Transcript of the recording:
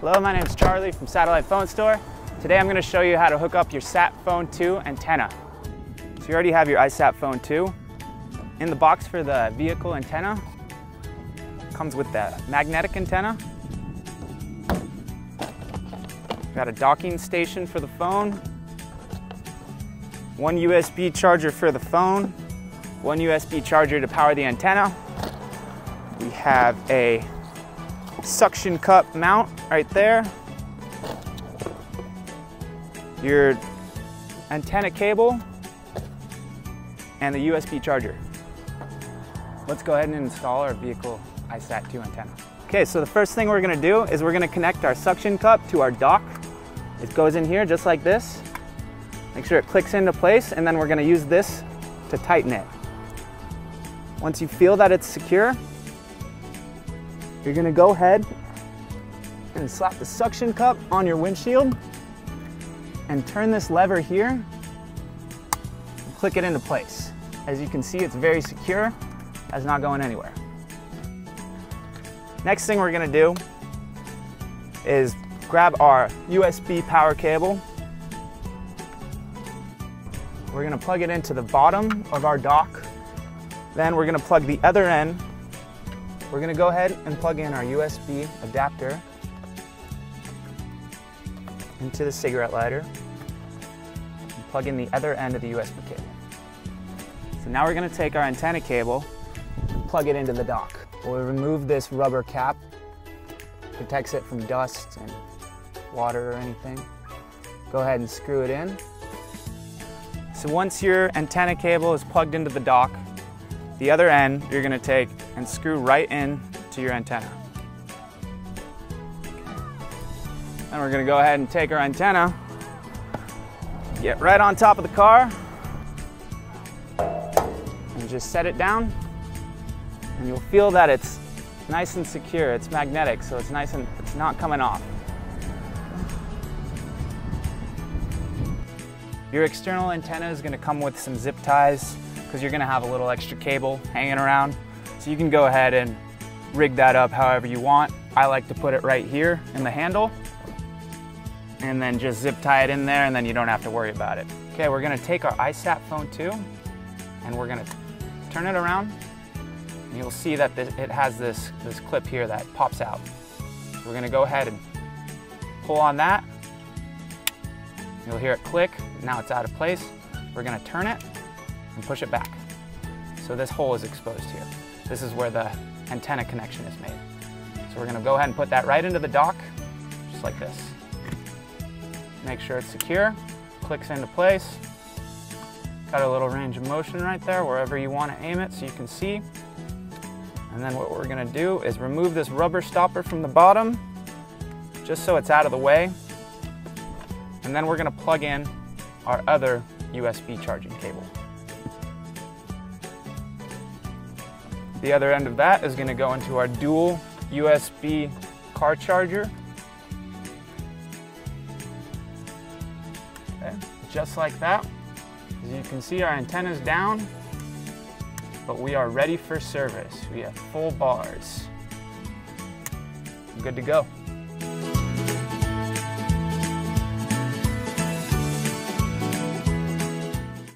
Hello, my name is Charlie from Satellite Phone Store. Today I'm going to show you how to hook up your Sat Phone 2 antenna. So you already have your IsatPhone 2. In the box for the vehicle antenna comes with the magnetic antenna. Got a docking station for the phone. One USB charger for the phone. One USB charger to power the antenna. We have a suction cup mount right there. Your antenna cable and the USB charger. Let's go ahead and install our vehicle iSat 2 antenna. Okay, so the first thing we're gonna do is we're gonna connect our suction cup to our dock. It goes in here just like this. Make sure it clicks into place and then we're gonna use this to tighten it. Once you feel that it's secure, you're gonna go ahead and slap the suction cup on your windshield and turn this lever here and click it into place. As you can see, it's very secure, it's not going anywhere. Next thing we're gonna do is grab our USB power cable. We're gonna plug it into the bottom of our dock. Then we're gonna plug the other end we're gonna go ahead and plug in our USB adapter into the cigarette lighter and plug in the other end of the USB cable. So now we're gonna take our antenna cable and plug it into the dock. We'll remove this rubber cap, protects it from dust and water or anything. Go ahead and screw it in. So once your antenna cable is plugged into the dock, the other end you're gonna take and screw right in to your antenna. And we're gonna go ahead and take our antenna, get right on top of the car, and just set it down. And you'll feel that it's nice and secure. It's magnetic, so it's nice and it's not coming off. Your external antenna is gonna come with some zip ties because you're gonna have a little extra cable hanging around. So you can go ahead and rig that up however you want. I like to put it right here in the handle and then just zip tie it in there and then you don't have to worry about it. Okay, we're gonna take our IsatPhone 2 and we're gonna turn it around you'll see that it has this, this clip here that pops out. We're gonna go ahead and pull on that. You'll hear it click, now it's out of place. We're gonna turn it and push it back. So this hole is exposed here. This is where the antenna connection is made. So we're gonna go ahead and put that right into the dock, just like this. Make sure it's secure, clicks into place. Got a little range of motion right there, wherever you wanna aim it so you can see. And then what we're gonna do is remove this rubber stopper from the bottom, just so it's out of the way. And then we're gonna plug in our other USB charging cable. The other end of that is going to go into our dual USB car charger. Okay, just like that. As you can see, our antenna is down, but we are ready for service. We have full bars. Good to go.